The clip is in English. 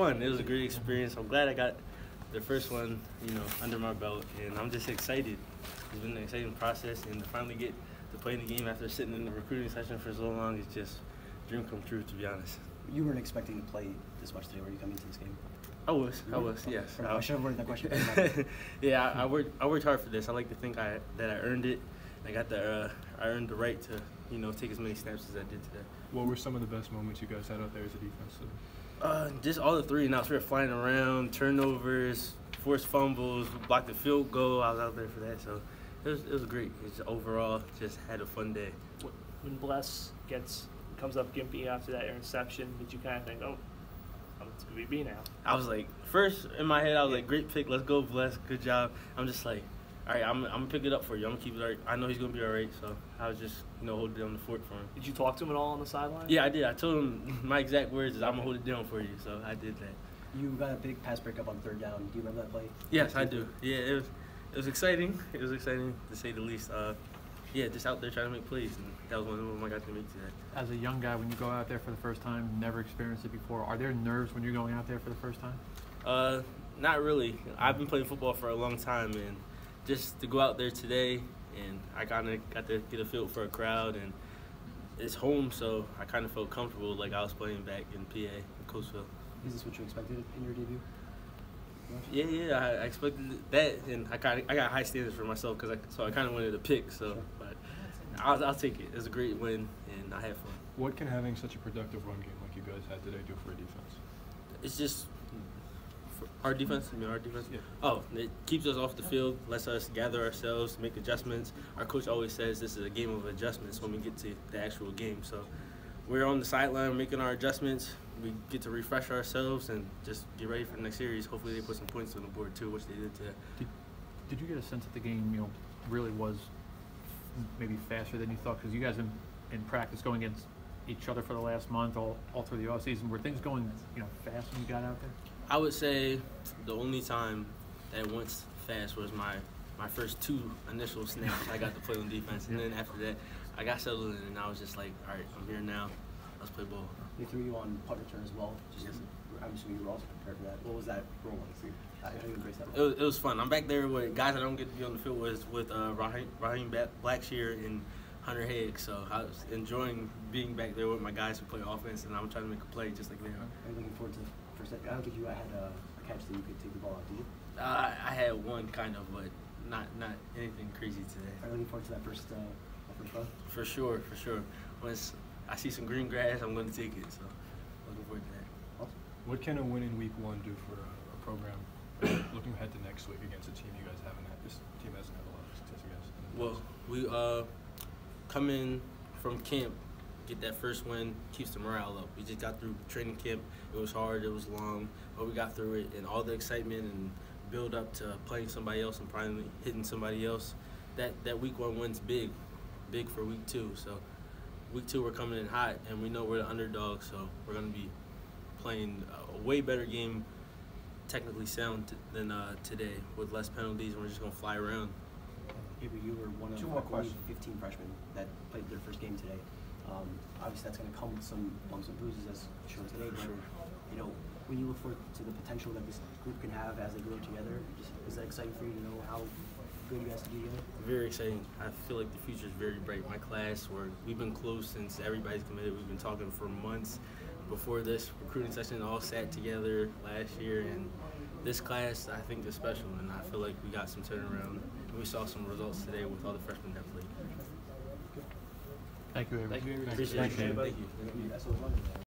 fun. It was a great experience. I'm glad I got the first one, you know, under my belt, and I'm just excited. It's been an exciting process, and to finally get to play in the game after sitting in the recruiting session for so long is just dream come true, to be honest. You weren't expecting to play this much today. Were you coming to this game? I was, I was, yes. I should have worded that question. yeah, I, I, worked, I worked hard for this. I like to think I that I earned it. I got the, uh, I earned the right to, you know, take as many snaps as I did today. What were some of the best moments you guys had out there as a defense? Uh, just all the three and outs. We were flying around, turnovers, forced fumbles, blocked the field goal. I was out there for that, so it was it was great. It's overall just had a fun day. When Bless gets comes up gimpy after that interception, did you kind of think, oh, it's gonna be now? I was like, first in my head, I was like, great pick, let's go, Bless, good job. I'm just like, all right, I'm, I'm gonna pick it up for you. I'm gonna keep it. Right. I know he's gonna be all right. So I was just, you know, holding down the fort for him. Did you talk to him at all on the sideline? Yeah, I did. I told him my exact words is, "I'm gonna hold it down for you." So I did that. You got a big pass breakup on third down. Do you remember that play? Yes, I do. Yeah, it was, it was exciting. It was exciting to say the least. Uh, yeah, just out there trying to make plays, and that was one of them I got to make today. As a young guy, when you go out there for the first time, never experienced it before, are there nerves when you're going out there for the first time? Uh, not really. I've been playing football for a long time, and just to go out there today, and I kind of got to get a feel for a crowd, and it's home, so I kind of felt comfortable, like I was playing back in PA, in Coatesville. Is this what you expected in your debut? Yeah, yeah, I, I expected that, and I kind I got high standards for myself because I so I kind of wanted to pick. So, but I'll, I'll take it. It's a great win, and I had fun. What can having such a productive run game like you guys had today do for a defense? It's just our defense. I mean, our defense. Yeah. Oh, it keeps us off the field, lets us gather ourselves, make adjustments. Our coach always says this is a game of adjustments when we get to the actual game. So we're on the sideline making our adjustments. We get to refresh ourselves and just get ready for the next series. Hopefully, they put some points on the board too, which they did today. Did, did you get a sense that the game, you know, really was maybe faster than you thought? Because you guys in, in practice going against each other for the last month, all, all through the offseason, were things going, you know, fast when you got out there? I would say the only time that it went fast was my my first two initial snaps. I got to play on defense, and then after that, I got settled in, and I was just like, all right, I'm here now. Let's play ball. They threw you on punt return as well. Just yes. I'm assuming you were also prepared for that. What was that role like? It was, it was fun. I'm back there with guys I don't get to be on the field with, with uh, Raheem, Raheem Blackshear and Hunter Higgs. So I was enjoying being back there with my guys who play offense, and I'm trying to make a play just like they are. You looking forward to first? I don't think you had a, a catch that you could take the ball out, did you? Uh, I had one kind of, but not not anything crazy today. Are you looking forward to that first uh, first run? For sure, for sure. Once I see some green grass, I'm going to take it. So looking forward to that. Awesome. What can a win in week one do for a, a program looking ahead to next week against a team you guys haven't had? This team hasn't had a lot of success against. Well, we uh, come in from camp, get that first win, keeps the morale up. We just got through training camp. It was hard, it was long, but we got through it, and all the excitement and build up to playing somebody else and finally hitting somebody else. That that week one win's big, big for week two. So week two we're coming in hot, and we know we're the underdog, so we're gonna be playing a way better game, technically sound than uh, today with less penalties, and we're just gonna fly around. Avery, you were one of only 15 freshmen that played their first game today. Um, obviously, that's going to come with some bumps and bruises, as shown today. But you know, when you look forward to the potential that this group can have as they grow together, is that exciting for you to know how good you guys can be together? Very exciting. I feel like the future is very bright. My class, where we've been close since everybody's committed. We've been talking for months before this recruiting session. All sat together last year, and this class I think is special, and I feel like we got some turnaround. We saw some results today with all the freshmen that played. Thank you, Avery. Thank you, Avery. Appreciate it. Thank you. Thank you.